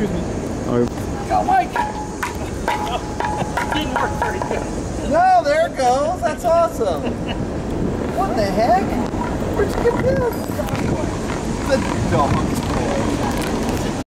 excuse me. Oh, Go, Mike. Didn't work very good. No, there it goes. That's awesome. What the heck? Where'd you get this? The dog's boy.